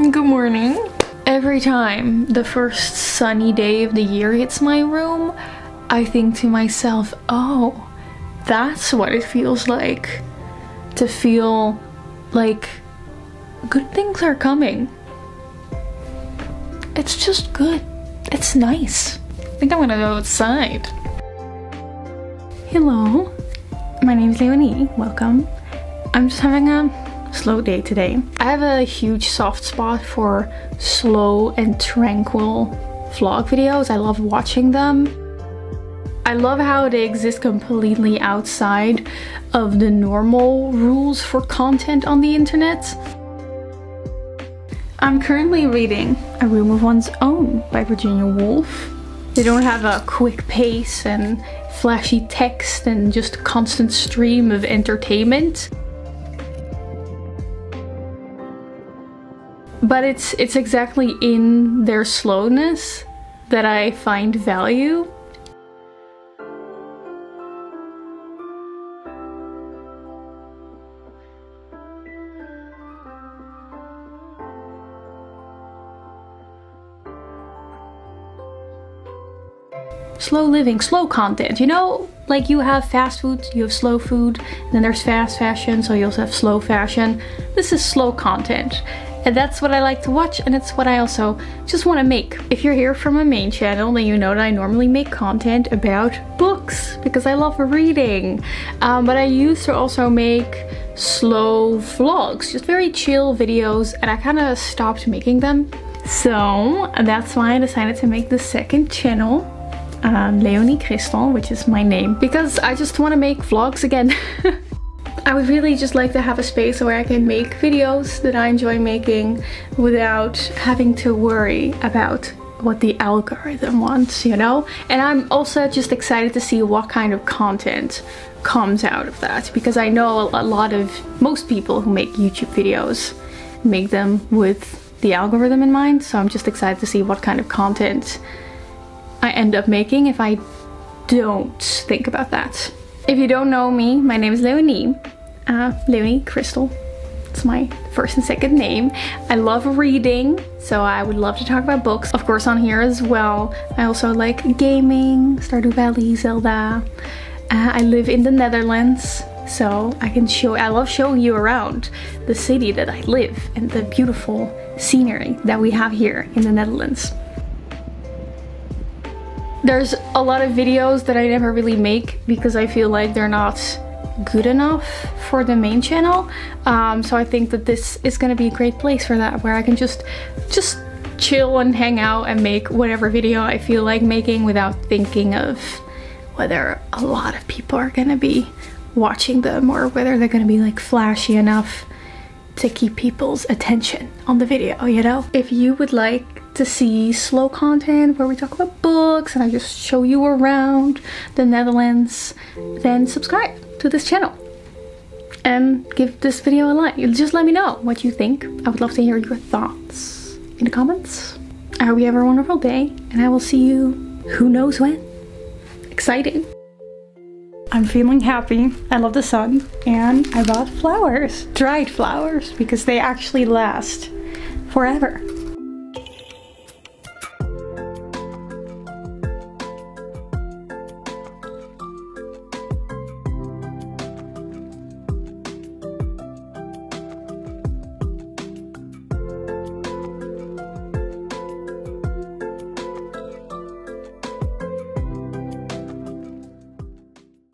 Good morning. Every time the first sunny day of the year hits my room, I think to myself, oh, that's what it feels like to feel like good things are coming. It's just good. It's nice. I think I'm gonna go outside. Hello, my name is Leonie. Welcome. I'm just having a slow day today. I have a huge soft spot for slow and tranquil vlog videos. I love watching them. I love how they exist completely outside of the normal rules for content on the internet. I'm currently reading A Room of One's Own by Virginia Woolf. They don't have a quick pace and flashy text and just a constant stream of entertainment. But it's it's exactly in their slowness that I find value. slow living, slow content, you know? Like you have fast food, you have slow food, then there's fast fashion, so you also have slow fashion. This is slow content. And that's what I like to watch and it's what I also just want to make. If you're here from my main channel, then you know that I normally make content about books because I love reading. Um, but I used to also make slow vlogs, just very chill videos and I kind of stopped making them. So that's why I decided to make the second channel um, Leonie Christel, which is my name, because I just want to make vlogs again. I would really just like to have a space where I can make videos that I enjoy making without having to worry about what the algorithm wants, you know? And I'm also just excited to see what kind of content comes out of that because I know a lot of most people who make YouTube videos make them with the algorithm in mind so I'm just excited to see what kind of content I end up making if I don't think about that. If you don't know me, my name is Leonie. Uh, Leonie Christel. It's my first and second name. I love reading, so I would love to talk about books. Of course on here as well. I also like gaming, Stardew Valley, Zelda. Uh, I live in the Netherlands, so I can show, I love showing you around the city that I live and the beautiful scenery that we have here in the Netherlands. There's a lot of videos that I never really make because I feel like they're not good enough for the main channel. Um, so I think that this is gonna be a great place for that where I can just just chill and hang out and make whatever video I feel like making without thinking of whether a lot of people are gonna be watching them or whether they're gonna be like flashy enough to keep people's attention on the video, you know? If you would like to see slow content where we talk about books and I just show you around the Netherlands, then subscribe to this channel and give this video a like. Just let me know what you think. I would love to hear your thoughts in the comments. I hope you have a wonderful day and I will see you who knows when. Exciting. I'm feeling happy. I love the sun and I bought flowers, dried flowers, because they actually last forever.